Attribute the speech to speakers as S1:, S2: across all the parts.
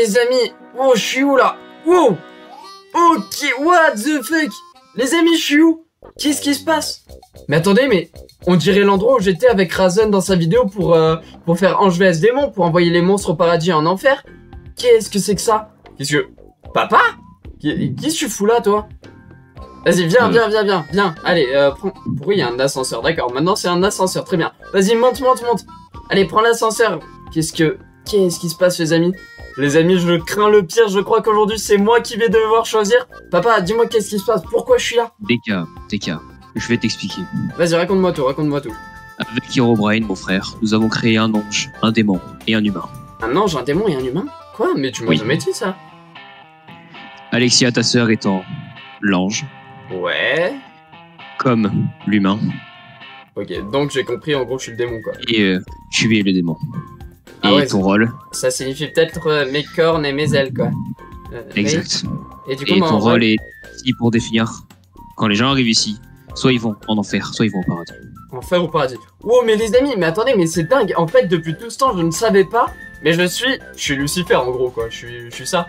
S1: Les amis, oh je suis où là? Wow Ok, what the fuck? Les amis, je suis où? Qu'est-ce qui se passe? Mais attendez, mais on dirait l'endroit où j'étais avec Razen dans sa vidéo pour, euh, pour faire Ange vs démon, pour envoyer les monstres au paradis et en enfer. Qu'est-ce que c'est que ça? Qu'est-ce que... Papa? Qu'est-ce que tu fous là, toi? Vas-y, viens,
S2: Euh.
S1: viens, viens, viens, viens. Allez, euh, prends... Pourquoi il y a un ascenseur? D'accord, maintenant c'est un ascenseur, très bien. Vas-y, monte, monte, monte. Allez, prends l'ascenseur. Qu'est-ce que... Qu'est-ce qui se passe, les amis? Les amis, je crains le pire. Je crois qu'aujourd'hui, c'est moi qui vais devoir choisir. Papa, dis-moi qu'est-ce qui se passe? Pourquoi je suis là?
S2: DK, DK, je vais t'expliquer.
S1: Vas-y, raconte-moi tout, raconte-moi tout.
S2: Avec Herobrine, mon frère, nous avons créé un ange, un démon et un humain.
S1: Un ange, un démon et un humain? Quoi? Mais tu m'as
S2: Oui.
S1: jamais dit ça
S2: Alexia, ta sœur, étant l'ange,
S1: Ouais.
S2: comme l'humain,
S1: Ok, donc j'ai compris, en gros, je suis le démon, quoi.
S2: et euh, tu es le démon. Et
S1: Ah ouais,
S2: ton rôle,
S1: Ça signifie peut-être euh, mes cornes et mes ailes, quoi. Euh,
S2: exact.
S1: Et du coup,
S2: Et ton rôle est ici pour définir quand les gens arrivent ici, soit ils vont en enfer, soit ils vont au paradis.
S1: Enfer au paradis. Wow, mais les amis, mais attendez, mais c'est dingue. En fait, depuis tout ce temps, je ne savais pas. Mais je suis. Je suis Lucifer, en gros, quoi. Je suis, je suis ça.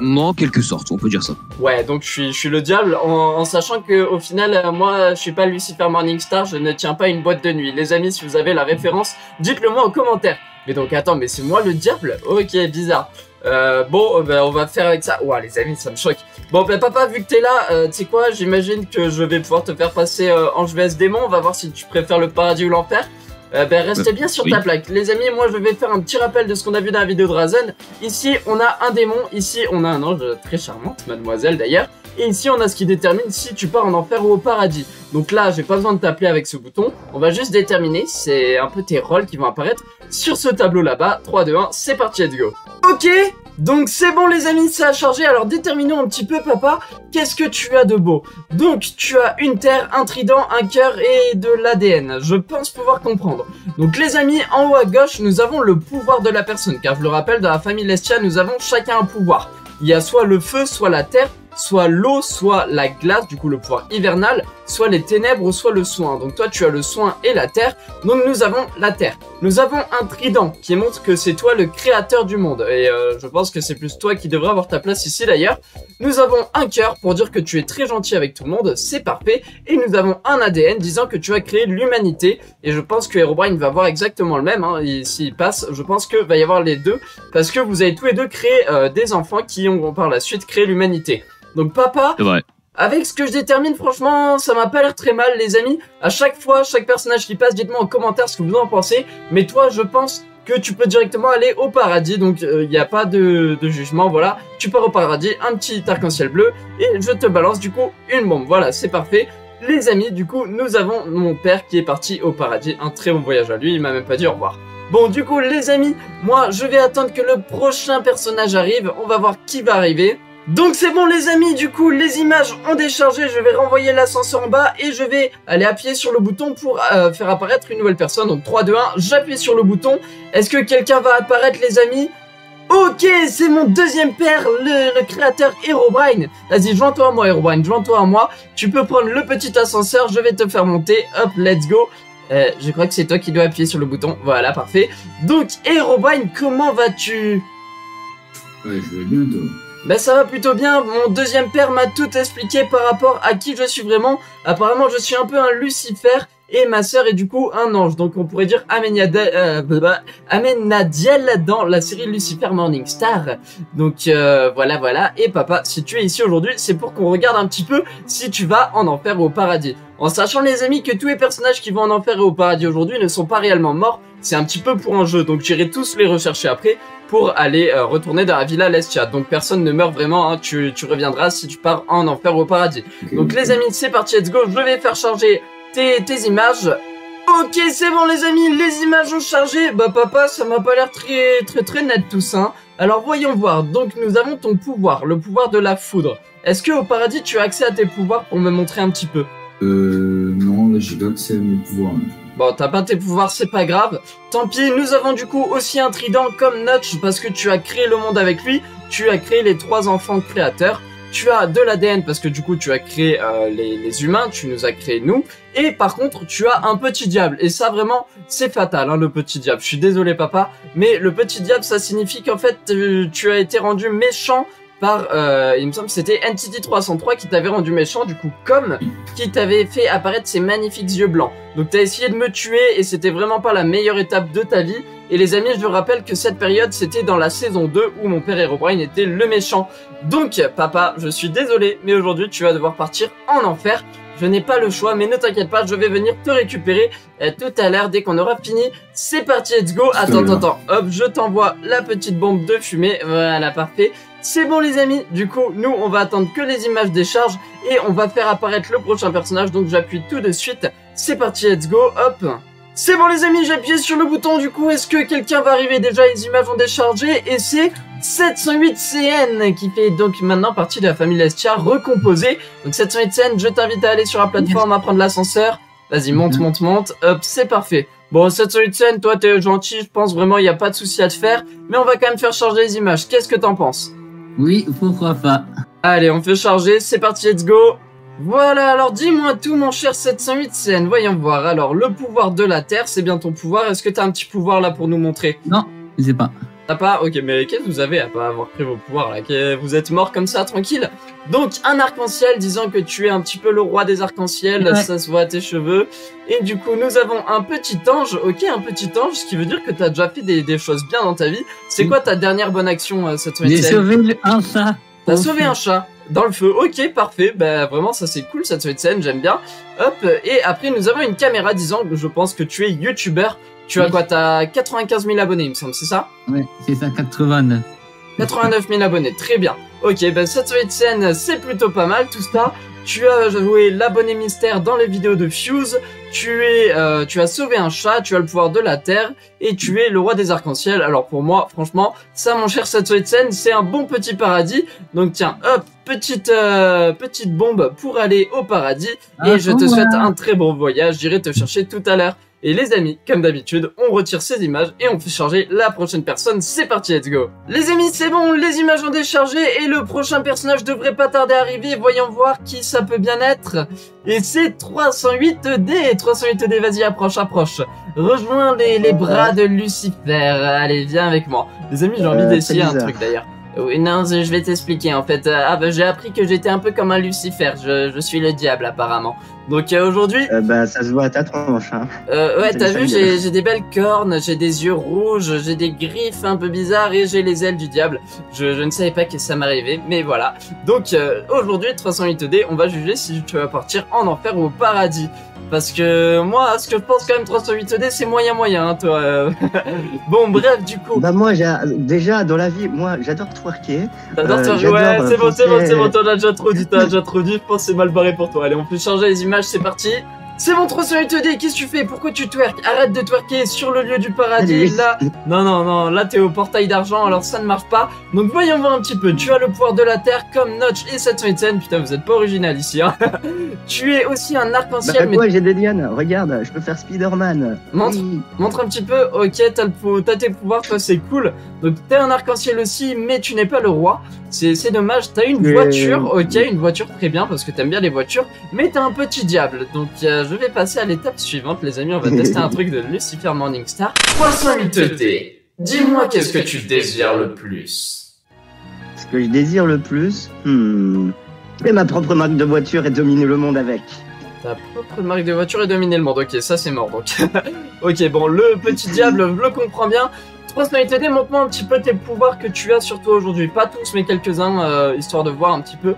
S2: Non, en quelque sorte, on peut dire ça.
S1: Ouais, donc je suis, je suis le diable en, en sachant que au final, euh, moi, je suis pas Lucifer Morningstar, je ne tiens pas une boîte de nuit. Les amis, si vous avez la référence, dites-le moi en commentaire. Mais donc attends, mais c'est moi le diable? Ok, bizarre. Euh, bon, euh, bah, on va faire avec ça. Ouah, les amis, ça me choque. Bon, bah papa, vu que t'es là, euh, tu sais quoi, j'imagine que je vais pouvoir te faire passer euh, Ange vs Démon. On va voir si tu préfères le paradis ou l'enfer. Euh, ben reste
S2: Euh,
S1: bien sur
S2: oui.
S1: ta plaque. Les amis, moi je vais faire un petit rappel de ce qu'on a vu dans la vidéo de Razen. Ici, on a un démon. Ici, on a un ange très charmante, mademoiselle d'ailleurs. Et ici, on a ce qui détermine si tu pars en enfer ou au paradis. Donc là, j'ai pas besoin de t'appeler avec ce bouton. On va juste déterminer. C'est un peu tes rôles qui vont apparaître sur ce tableau là-bas. 3, 2, 1, c'est parti, let's go. Ok, donc c'est bon les amis, ça a chargé. Alors déterminons un petit peu, papa, qu'est-ce que tu as de beau? Donc tu as une terre, un trident, un cœur et de l'ADN. Je pense pouvoir comprendre. Donc les amis, en haut à gauche, nous avons le pouvoir de la personne. Car je le rappelle, dans la famille Lestia, nous avons chacun un pouvoir. Il y a soit le feu, soit la terre, soit l'eau, soit la glace, du coup le pouvoir hivernal, soit les ténèbres soit le soin. Donc toi tu as le soin et la terre, donc nous avons la terre. Nous avons un trident qui montre que c'est toi le créateur du monde. Et euh, je pense que c'est plus toi qui devrais avoir ta place ici d'ailleurs. Nous avons un cœur pour dire que tu es très gentil avec tout le monde, c'est parfait. Et nous avons un ADN disant que tu as créé l'humanité. Et je pense que Herobrine va avoir exactement le même. Hein. S'il passe, je pense que va y avoir les deux. Parce que vous avez tous les deux créé euh, des enfants qui ont par la suite créé l'humanité. Donc papa, avec ce que je détermine, franchement, ça m'a pas l'air très mal, les amis. À chaque fois, chaque personnage qui passe, dites-moi en commentaire ce que vous en pensez. Mais toi, je pense que tu peux directement aller au paradis, donc il n'y a pas de, de jugement, voilà. Tu pars au paradis, un petit arc-en-ciel bleu, et je te balance du coup une bombe. Voilà, c'est parfait. Les amis, du coup, nous avons mon père qui est parti au paradis. Un très bon voyage à lui, il m'a même pas dit au revoir. Bon, du coup, les amis, moi, je vais attendre que le prochain personnage arrive. On va voir qui va arriver. Donc c'est bon les amis, du coup les images ont déchargé, je vais renvoyer l'ascenseur en bas et je vais aller appuyer sur le bouton pour euh, faire apparaître une nouvelle personne. Donc 3, 2, 1, j'appuie sur le bouton. Est-ce que quelqu'un va apparaître les amis? Ok, c'est mon deuxième père, le, créateur Herobrine. Vas-y, joins-toi à moi Herobrine, joins-toi à moi. Tu peux prendre le petit ascenseur, je vais te faire monter. Hop, let's go. Euh, je crois que c'est toi qui dois appuyer sur le bouton. Voilà, parfait. Donc Herobrine, comment vas-tu?
S3: Je vais bien.
S1: Ben ça va plutôt bien, mon deuxième père m'a tout expliqué par rapport à qui je suis vraiment. Apparemment je suis un peu un Lucifer et ma sœur est du coup un ange. Donc on pourrait dire Amenadiel, euh, blablabla, Amenadiel dans la série Lucifer Morning Star. Donc euh, voilà voilà. Et papa, si tu es ici aujourd'hui, c'est pour qu'on regarde un petit peu si tu vas en enfer ou au paradis. En sachant les amis que tous les personnages qui vont en enfer et au paradis aujourd'hui ne sont pas réellement morts, c'est un petit peu pour un jeu. Donc j'irai tous les rechercher après pour aller euh, retourner dans la villa Lestia. Donc personne ne meurt vraiment, hein. tu, tu reviendras si tu pars en enfer ou au paradis. Donc les amis, c'est parti, let's go, je vais faire charger tes, tes images. Ok, c'est bon les amis, les images ont chargé. Bah papa, ça m'a pas l'air très très très net tout ça. Alors voyons voir, donc nous avons ton pouvoir, le pouvoir de la foudre. Est-ce que au paradis tu as accès à tes pouvoirs pour me montrer un petit peu?
S3: Euh, non, là, j'ai pas accès à mes pouvoirs.
S1: Bon, t'as pas tes pouvoirs, c'est pas grave. Tant pis, nous avons du coup aussi un trident comme Notch parce que tu as créé le monde avec lui. Tu as créé les trois enfants créateurs. Tu as de l'ADN parce que du coup tu as créé euh, les, les humains, tu nous as créé nous, et par contre tu as un petit diable, et ça vraiment c'est fatal hein, le petit diable, je suis désolé papa, mais le petit diable ça signifie qu'en fait euh, tu as été rendu méchant par, euh, il me semble c'était Entity 303 qui t'avait rendu méchant, du coup, comme qui t'avait fait apparaître ses magnifiques yeux blancs. Donc t'as essayé de me tuer et c'était vraiment pas la meilleure étape de ta vie. Et les amis, je vous rappelle que cette période, c'était dans la saison 2 où mon père Herobrine était le méchant. Donc, papa, je suis désolé, mais aujourd'hui, tu vas devoir partir en enfer. Je n'ai pas le choix, mais ne t'inquiète pas, je vais venir te récupérer euh, tout à l'heure dès qu'on aura fini. C'est parti, let's go. Attends, attends, attends. Hop, je t'envoie la petite bombe de fumée. Voilà, parfait. C'est bon les amis, du coup nous on va attendre que les images déchargent et on va faire apparaître le prochain personnage donc j'appuie tout de suite. C'est parti, let's go, hop C'est bon les amis, j'ai appuyé sur le bouton du coup, est-ce que quelqu'un va arriver déjà Les images ont déchargé et c'est 708CN qui fait donc maintenant partie de la famille Lestia recomposée. Donc 708CN, je t'invite à aller sur la plateforme à prendre l'ascenseur. Vas-y, monte,
S2: Mhm.
S1: monte, monte, hop, c'est parfait. Bon, 708CN, toi t'es gentil, je pense vraiment il n'y a pas de souci à te faire, mais on va quand même faire charger les images. Qu'est-ce que t'en penses?
S4: Oui, pourquoi pas
S1: Allez, on fait charger, c'est parti, let's go Voilà, alors dis-moi tout mon cher 708 CN, voyons voir. Alors, le pouvoir de la Terre, c'est bien ton pouvoir, est-ce que t'as un petit pouvoir là pour nous montrer?
S4: Je sais pas.
S1: T'as pas? Ok, mais qu'est-ce que vous avez à pas avoir pris vos pouvoirs là? Vous êtes mort comme ça, tranquille? Donc, un arc-en-ciel, disant que tu es un petit peu le roi des arcs-en-ciel,
S4: Ouais.
S1: ça se voit à tes cheveux. Et du coup, nous avons un petit ange, ok, un petit ange, ce qui veut dire que t'as déjà fait des, des choses bien dans ta vie. C'est
S4: Oui.
S1: quoi ta dernière bonne action, euh, 708
S4: J'ai sauvé un chat.
S1: T'as
S4: Au
S1: sauvé un chat dans le feu. Ok, parfait. Bah vraiment, ça c'est cool, cette scène, j'aime bien. Hop. Et après, nous avons une caméra disant que je pense que tu es youtubeur. Tu as
S4: Oui.
S1: quoi T'as 95 000 abonnés, il me semble, c'est ça?
S4: Ouais, c'est ça, 89.
S1: 89 000 abonnés, très bien. Ok, bah cette scène, c'est plutôt pas mal, tout ça. Tu as joué l'abonné mystère dans les vidéos de Fuse. Tu es, euh, tu as sauvé un chat. Tu as le pouvoir de la terre et tu es le roi des arcs-en-ciel. Alors pour moi, franchement, ça, mon cher Satsuetsen, c'est un bon petit paradis. Donc tiens, hop, petite, euh, petite bombe pour aller au paradis. Et
S4: Ah,
S1: je te souhaite un très bon voyage. J'irai te chercher tout à l'heure. Et les amis, comme d'habitude, on retire ces images et on fait charger la prochaine personne. C'est parti, let's go. Les amis, c'est bon, les images ont déchargé et le prochain personnage devrait pas tarder à arriver. Voyons voir qui ça peut bien être. Et c'est 308D. 308D, vas-y, approche, approche. Rejoins les, les bras de Lucifer. Allez, viens avec moi. Les amis, j'ai envie
S5: Euh,
S1: d'essayer un truc d'ailleurs. Oui, non, je vais t'expliquer en fait. Euh, Ah bah j'ai appris que j'étais un peu comme un Lucifer. Je, je suis le diable apparemment. Donc euh, aujourd'hui,
S5: Euh, bah, ça se voit à ta tronche. Hein.
S1: euh, ouais, t'as vu, j'ai des belles cornes, j'ai des yeux rouges, j'ai des griffes un peu bizarres et j'ai les ailes du diable. Je, je ne savais pas que ça m'arrivait, mais voilà. Donc euh, aujourd'hui, 308D, on va juger si tu vas partir en enfer ou au paradis. Parce que moi, ce que je pense quand même 308D, c'est moyen moyen, hein, toi. bon, bref, du coup,
S5: Bah, moi, déjà, dans la vie, moi, j'adore twerker.
S1: t'adores
S5: j'adore,
S1: Ouais, c'est bon, c'est bon, c'est bon, t'en as déjà trop dit, t'en as déjà trop dit. Je pense que c'est mal barré pour toi. Allez, on peut changer les images, c'est parti. C'est bon, 308D, qu'est-ce que tu fais? Pourquoi tu twerk? Arrête de twerker sur le lieu du paradis, là. Non, non, non, là t'es au portail d'argent, alors ça ne marche pas. Donc voyons voir un petit peu. Tu as le pouvoir de la terre comme Notch et 708 Putain, vous êtes pas original ici, hein. tu es aussi un
S5: Bah,
S1: arc-en-ciel, mais
S5: quoi, j'ai des lianes? Regarde, je peux faire Spider-Man.
S1: Montre.
S5: Oui.
S1: montre un petit peu. Ok, t'as le t'as tes pouvoirs, toi c'est cool. Donc t'es un arc-en-ciel aussi, mais tu n'es pas le roi. C'est dommage. T'as une voiture, ok, une voiture très bien parce que t'aimes bien les voitures, mais t'as un petit diable. Donc euh, je vais passer à l'étape suivante, les amis. On va tester un truc de Lucifer Morningstar. 308D. Dis-moi qu'est-ce que tu désires le plus?
S5: Ce que je désire le plus, hmm, ma propre marque de voiture et dominer le monde avec.
S1: Ta propre marque de voiture et dominer le monde. Ok, ça c'est mort donc. ok, bon, le petit diable, je le comprends bien. 308D, montre-moi un petit peu tes pouvoirs que tu as sur toi aujourd'hui. Pas tous, mais quelques-uns, euh, histoire de voir un petit peu.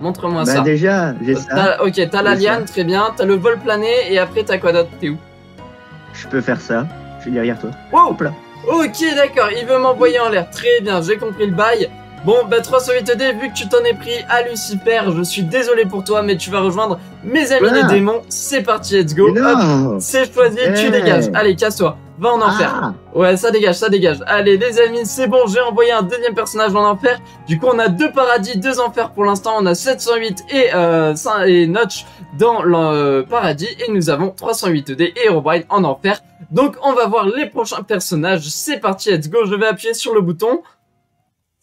S1: Montre-moi
S5: Bah,
S1: ça.
S5: déjà, j'ai ça.
S1: T'as- ok, t'as la
S5: ça.
S1: liane, très bien. T'as le vol plané et après t'as quoi d'autre? T'es où?
S5: Je peux faire ça. Je suis derrière toi.
S1: Wow
S5: Hop là.
S1: Ok, d'accord, il veut m'envoyer en l'air. Très bien, j'ai compris le bail. Bon, bah 308D, vu que tu t'en es pris à Lucifer, je suis désolé pour toi, mais tu vas rejoindre mes amis
S5: Voilà.
S1: les démons. C'est parti, let's go. Hop, c'est choisi, tu
S5: Eh.
S1: dégages. Allez, casse-toi. Va en enfer.
S5: Ah,
S1: Ouais, ça dégage, ça dégage. Allez, les amis, c'est bon, j'ai envoyé un deuxième personnage en enfer. Du coup, on a deux paradis, deux enfers pour l'instant. On a 708 et, euh, et Notch dans le paradis. Et nous avons 308D et Herobrine en enfer. Donc, on va voir les prochains personnages. C'est parti, let's go. Je vais appuyer sur le bouton.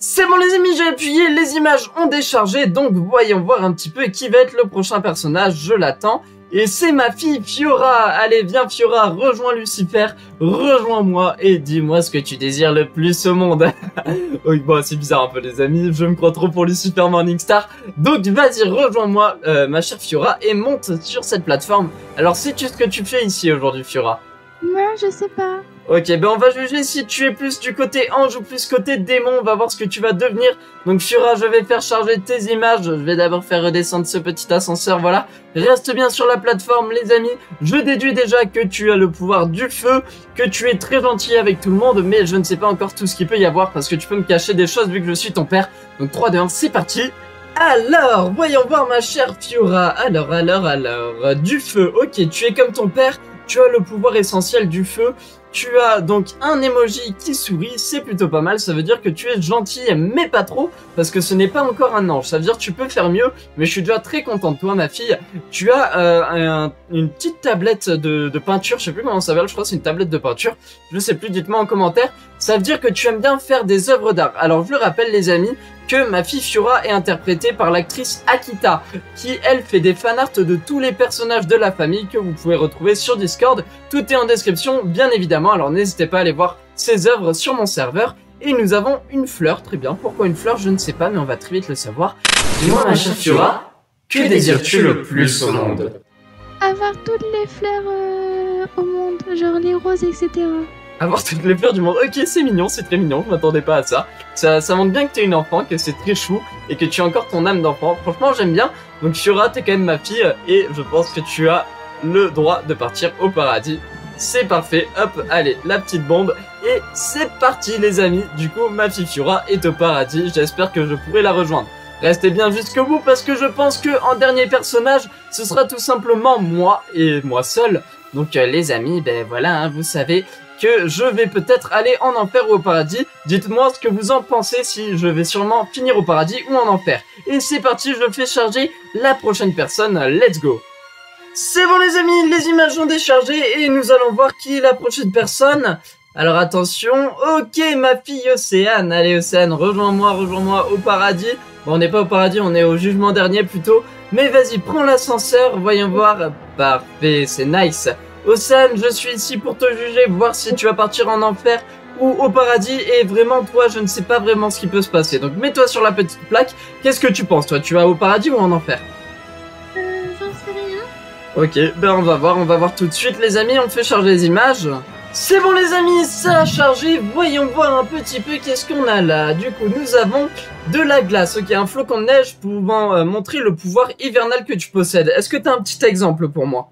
S1: C'est bon les amis, j'ai appuyé, les images ont déchargé, donc voyons voir un petit peu qui va être le prochain personnage, je l'attends. Et c'est ma fille Fiora Allez viens Fiora, rejoins Lucifer, rejoins-moi et dis-moi ce que tu désires le plus au monde. oui bon c'est bizarre un peu les amis, je me crois trop pour Lucifer Morningstar. Donc vas-y rejoins-moi euh, ma chère Fiora et monte sur cette plateforme. Alors sais-tu ce que tu fais ici aujourd'hui Fiora?
S6: Non, je sais pas.
S1: Ok, ben on va juger si tu es plus du côté ange ou plus côté démon, on va voir ce que tu vas devenir. Donc Fiora, je vais faire charger tes images, je vais d'abord faire redescendre ce petit ascenseur, voilà. Reste bien sur la plateforme les amis, je déduis déjà que tu as le pouvoir du feu, que tu es très gentil avec tout le monde, mais je ne sais pas encore tout ce qu'il peut y avoir parce que tu peux me cacher des choses vu que je suis ton père. Donc 3, 2, 1, c'est parti alors, voyons voir ma chère Fiora. Alors, alors, alors, du feu. Ok, tu es comme ton père, tu as le pouvoir essentiel du feu. Tu as donc un emoji qui sourit, c'est plutôt pas mal, ça veut dire que tu es gentil, mais pas trop, parce que ce n'est pas encore un ange, ça veut dire que tu peux faire mieux, mais je suis déjà très content toi ma fille. Tu as euh, un- une petite tablette de, peinture, je sais plus comment ça s'appelle, je crois que c'est une tablette de peinture, je sais plus, dites-moi en commentaire, ça veut dire que tu aimes bien faire des œuvres d'art. Alors je le rappelle les amis, que ma fille Fiora est interprétée par l'actrice Akita, qui elle fait des fanarts de tous les personnages de la famille que vous pouvez retrouver sur Discord. Tout est en description, bien évidemment, alors n'hésitez pas à aller voir ses œuvres sur mon serveur. Et nous avons une fleur, très bien. Pourquoi une fleur, je ne sais pas, mais on va très vite le savoir. Dis-moi, ma chère Fiora, que désires-tu le plus au monde?
S6: Avoir toutes les fleurs euh, au monde, genre les roses, etc.
S1: Avoir toutes les fleurs du monde. Ok, c'est mignon, c'est très mignon, je m'attendais pas à ça. ça. Ça montre bien que t'es une enfant, que c'est très chou, et que tu as encore ton âme d'enfant. Franchement, j'aime bien. Donc Fiora, t'es quand même ma fille, et je pense que tu as le droit de partir au paradis. C'est parfait, hop, allez, la petite bombe, et c'est parti les amis. Du coup, ma fille Fiora est au paradis, j'espère que je pourrai la rejoindre. Restez bien jusqu'au bout parce que je pense que en dernier personnage, ce sera tout simplement moi et moi seul. Donc euh, les amis, ben voilà, hein, vous savez que je vais peut-être aller en enfer ou au paradis. Dites-moi ce que vous en pensez si je vais sûrement finir au paradis ou en enfer. Et c'est parti, je fais charger la prochaine personne. Let's go. C'est bon les amis, les images sont déchargées et nous allons voir qui est la prochaine personne. Alors attention, ok ma fille Océane, allez Océane, rejoins-moi, rejoins-moi au paradis. Bon on n'est pas au paradis, on est au jugement dernier plutôt. Mais vas-y, prends l'ascenseur, voyons voir. Parfait, c'est nice. Océane, je suis ici pour te juger, voir si tu vas partir en enfer ou au paradis. Et vraiment, toi, je ne sais pas vraiment ce qui peut se passer. Donc mets-toi sur la petite plaque. Qu'est-ce que tu penses, toi? Tu vas au paradis ou en enfer?
S6: Euh, j'en sais rien.
S1: Ok, ben on va voir, on va voir tout de suite les amis, on fait charger les images. C'est bon les amis, ça a chargé, voyons voir un petit peu qu'est-ce qu'on a là. Du coup, nous avons de la glace, ok, un flocon de neige pouvant euh, montrer le pouvoir hivernal que tu possèdes. Est-ce que tu as un petit exemple pour moi?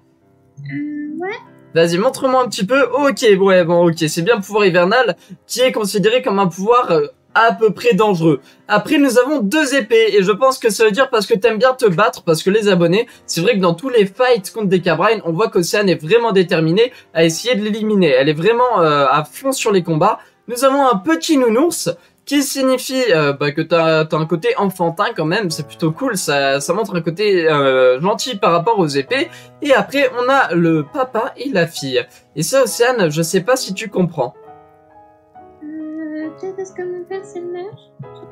S6: Euh.
S1: Vas-y, montre-moi un petit peu. Ok, ouais, bon, ok, c'est bien le pouvoir hivernal qui est considéré comme un pouvoir euh, à peu près dangereux. Après, nous avons deux épées et je pense que ça veut dire parce que t'aimes bien te battre, parce que les abonnés, c'est vrai que dans tous les fights contre des Cabrine, on voit qu'Océane est vraiment déterminée à essayer de l'éliminer. Elle est vraiment euh, à fond sur les combats. Nous avons un petit nounours qui signifie euh, bah, que t'as as un côté enfantin quand même, c'est plutôt cool, ça, ça montre un côté euh, gentil par rapport aux épées. Et après, on a le papa et la fille. Et ça, Océane, je sais pas si tu comprends.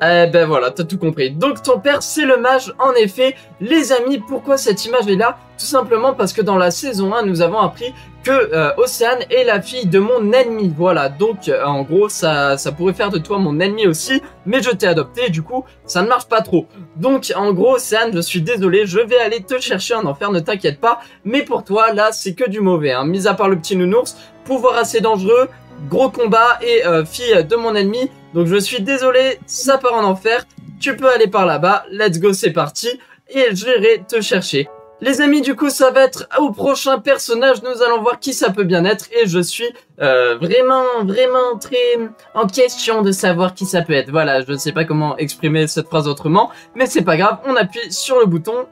S1: Eh ben voilà, t'as tout compris. Donc ton père, c'est le mage, en effet. Les amis, pourquoi cette image est là? Tout simplement parce que dans la saison 1, nous avons appris que euh, Océane est la fille de mon ennemi. Voilà, donc euh, en gros, ça, ça pourrait faire de toi mon ennemi aussi, mais je t'ai adopté, du coup, ça ne marche pas trop. Donc en gros, Océane, je suis désolé, je vais aller te chercher en enfer, ne t'inquiète pas. Mais pour toi, là, c'est que du mauvais. Hein. Mis à part le petit nounours, pouvoir assez dangereux, gros combat et euh, fille de mon ennemi. Donc je suis désolé, ça part en enfer. Tu peux aller par là-bas. Let's go, c'est parti. Et j'irai te chercher. Les amis, du coup, ça va être au prochain personnage. Nous allons voir qui ça peut bien être. Et je suis euh, vraiment, vraiment très en question de savoir qui ça peut être. Voilà, je ne sais pas comment exprimer cette phrase autrement. Mais c'est pas grave, on appuie sur le bouton.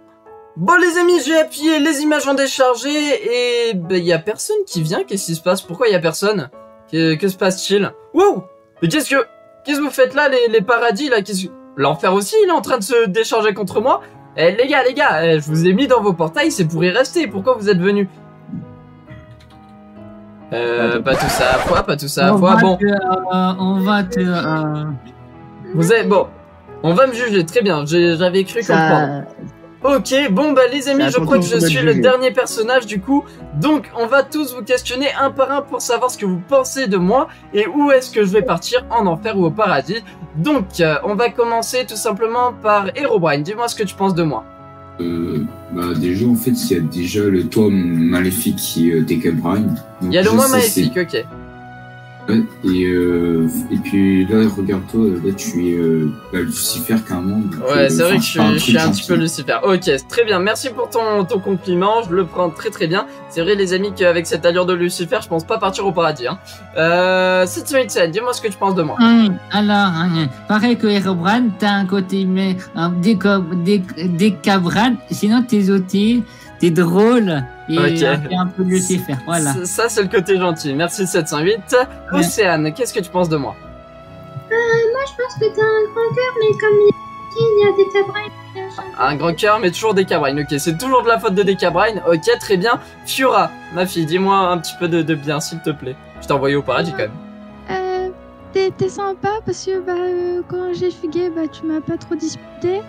S1: Bon les amis, j'ai appuyé, les images ont déchargé. Et il y a personne qui vient. Qu'est-ce qui se passe? Pourquoi il y a personne? Que, que se passe-t-il Wow Mais qu'est-ce que... Qu'est-ce que vous faites là, les, les paradis, là Qu'est-ce que... L'enfer aussi, il est en train de se décharger contre moi Eh, les gars, les gars, eh, je vous ai mis dans vos portails, c'est pour y rester. Pourquoi vous êtes venus Euh, pas tout ça à fois, pas tout ça à fois.
S4: va
S1: Bon,
S4: te, euh, on va te. euh,
S1: Vous avez... Bon, on va me juger, très bien, j'avais cru comprendre.
S5: Ça,
S1: Ok, bon bah les amis, je crois que je suis le dernier personnage du coup, donc on va tous vous questionner un par un pour savoir ce que vous pensez de moi et où est-ce que je vais partir en enfer ou au paradis. Donc euh, on va commencer tout simplement par Herobrine, dis-moi ce que tu penses de moi.
S3: Euh, bah déjà en fait il y a déjà le toit maléfique qui est euh.
S1: Il y a le moins maléfique, ok.
S3: Ouais, et, euh, et puis là regarde-toi, là tu es euh, bah, Lucifer carrément.
S1: Ouais,
S3: euh,
S1: c'est vrai que je je suis un petit peu. Lucifer. Ok, très bien. Merci pour ton, ton compliment. Je le prends très très bien. C'est vrai, les amis, qu'avec cette allure de Lucifer, je pense pas partir au paradis. Hein. Euh, 787, dis-moi ce que tu penses de moi.
S4: Hum, alors, hum, pareil que Herobrine, t'as un côté mais un déco, dé, décabrane, sinon t'es outils, t'es drôle et
S1: Ok.
S4: un peu- un peu de Lucifer. Voilà.
S1: Ça, c'est le côté gentil. Merci 708.
S4: Ouais.
S1: Océane, qu'est-ce que tu penses de moi?
S6: Moi, je pense que t'as un grand cœur, mais comme il y a des cabrins.
S1: Un grand cœur, mais toujours Decabrine. Ok, c'est toujours de la faute de Decabrine. Ok, très bien. Fiora, ma fille, dis-moi un petit peu de, de bien, s'il te plaît. Je t'ai envoyé au paradis quand même.
S6: Euh, t'es t'es sympa parce que bah, euh, quand j'ai fugué, bah, tu m'as pas trop disputé.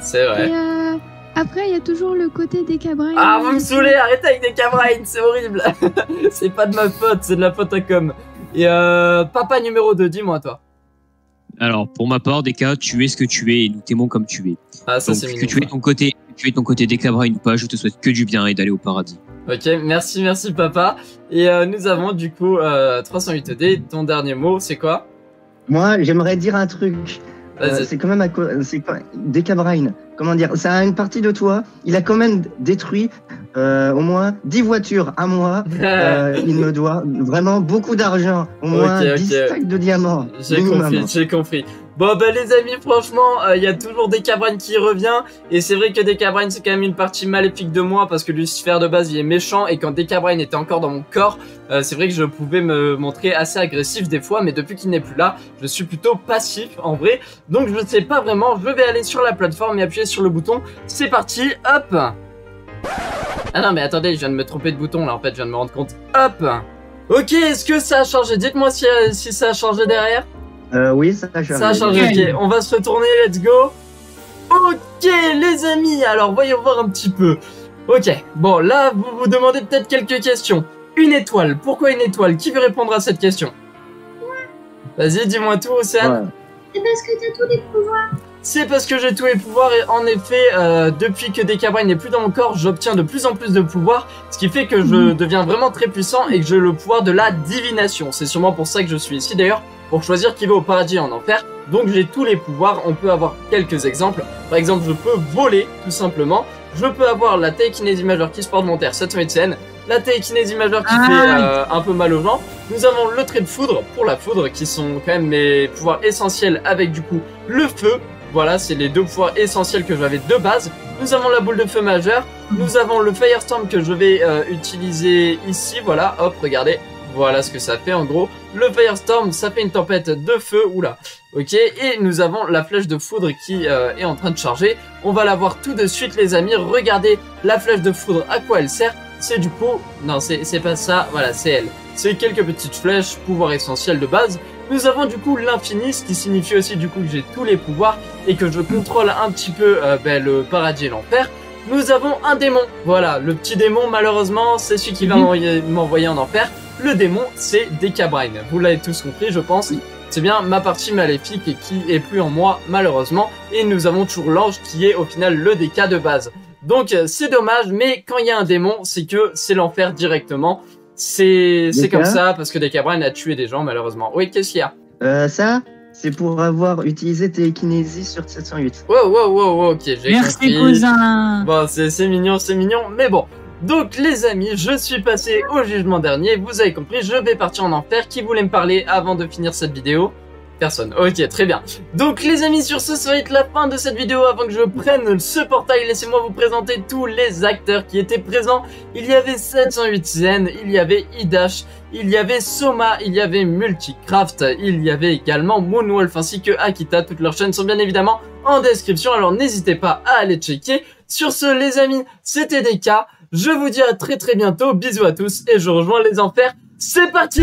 S1: C'est vrai.
S6: Et euh, après, il y a toujours le côté des cabrins.
S1: Ah, vous me saoulez, arrêtez avec des cabrines, c'est horrible. c'est pas de ma faute, c'est de la faute à com. Et euh, papa numéro 2, dis-moi toi.
S2: Alors, pour ma part, Deka, tu es ce que tu es et nous t'aimons comme tu es.
S1: Ah, ça
S2: Donc, que
S1: mignon.
S2: tu aies ton côté, que tu aies ton côté ou pas, je te souhaite que du bien et d'aller au paradis.
S1: Ok, merci, merci papa. Et euh, nous avons du coup euh, 308D, ton dernier mot, c'est quoi?
S5: Moi, j'aimerais dire un truc. Euh,
S1: Vas-y.
S5: c'est quand même à co- c'est Decabrine. Comment dire Ça a une partie de toi. Il a quand même détruit euh, au moins 10 voitures à moi. Euh, il me doit vraiment beaucoup d'argent. Au moins
S1: Ok, ok.
S5: 10 stacks de diamants.
S1: J'ai compris, j'ai compris. Bon bah les amis, franchement, euh, il y a toujours des cabrines qui revient et c'est vrai que des cabrines c'est quand même une partie maléfique de moi parce que Lucifer de base il est méchant et quand des cabrines était encore dans mon corps, euh, c'est vrai que je pouvais me montrer assez agressif des fois, mais depuis qu'il n'est plus là, je suis plutôt passif en vrai. Donc je ne sais pas vraiment, je vais aller sur la plateforme et appuyer sur le bouton. C'est parti, hop. Ah non mais attendez, je viens de me tromper de bouton là en fait, je viens de me rendre compte. Hop. Ok, est-ce que ça a changé? Dites-moi si, euh, si ça a changé derrière.
S5: Euh, oui, ça a changé.
S1: Ça a changé, ok. On va se retourner, let's go. Ok, les amis, alors voyons voir un petit peu. Ok, bon, là, vous vous demandez peut-être quelques questions. Une étoile, pourquoi une étoile? Qui veut répondre à cette question? Vas-y, dis-moi tout, Océane.
S5: Ouais.
S6: C'est parce que t'as tous les pouvoirs.
S1: C'est parce que j'ai tous les pouvoirs et en effet, euh, depuis que Decabrine n'est plus dans mon corps, j'obtiens de plus en plus de pouvoirs, ce qui fait que je deviens vraiment très puissant et que j'ai le pouvoir de la divination. C'est sûrement pour ça que je suis ici d'ailleurs, pour choisir qui va au paradis et en enfer. Donc j'ai tous les pouvoirs, on peut avoir quelques exemples. Par exemple, je peux voler, tout simplement. Je peux avoir la télékinésie majeure qui se porte mon terre, cette médecine. La télékinésie majeure qui
S4: Ah,
S1: fait euh, un peu mal aux gens. Nous avons le trait de foudre pour la foudre, qui sont quand même mes pouvoirs essentiels avec du coup le feu. Voilà, c'est les deux pouvoirs essentiels que j'avais de base. Nous avons la boule de feu majeure. Nous avons le Firestorm que je vais euh, utiliser ici. Voilà, hop, regardez. Voilà ce que ça fait en gros. Le Firestorm, ça fait une tempête de feu. Oula. Ok, et nous avons la flèche de foudre qui euh, est en train de charger. On va la voir tout de suite les amis. Regardez la flèche de foudre, à quoi elle sert? C'est du coup... Non, c'est pas ça. Voilà, c'est elle. C'est quelques petites flèches, pouvoir essentiel de base. Nous avons du coup l'infini, ce qui signifie aussi du coup que j'ai tous les pouvoirs et que je contrôle un petit peu euh, ben, le paradis et l'enfer. Nous avons un démon. Voilà, le petit démon, malheureusement, c'est celui qui va
S4: Mhm.
S1: m'envoyer- en enfer. Le démon, c'est Decabrine. Vous l'avez tous compris, je pense. C'est bien ma partie maléfique et qui est plus en moi, malheureusement. Et nous avons toujours l'ange qui est au final le Deca de base. Donc euh, c'est dommage, mais quand il y a un démon, c'est que c'est l'enfer directement. C'est comme ça parce que Decabrine a tué des gens malheureusement. Oui, qu'est-ce qu'il y a?
S5: Euh, ça, c'est pour avoir utilisé télékinésie sur 708.
S1: Wow, wow, wow, wow, ok, j'ai
S4: Merci,
S1: compris.
S4: cousin.
S1: Bon, c'est c'est mignon, c'est mignon, mais bon. Donc les amis, je suis passé au jugement dernier, vous avez compris, je vais partir en enfer. Qui voulait me parler avant de finir cette vidéo? Personne, ok, très bien. Donc les amis, sur ce, ça va être la fin de cette vidéo. Avant que je prenne ce portail, laissez-moi vous présenter tous les acteurs qui étaient présents. Il y avait 708 Zen, il y avait Idash, il y avait Soma, il y avait Multicraft, il y avait également Moonwolf ainsi que Akita. Toutes leurs chaînes sont bien évidemment en description, alors n'hésitez pas à aller checker. Sur ce, les amis, c'était DK. Je vous dis à très très bientôt. Bisous à tous et je rejoins les enfers. C'est parti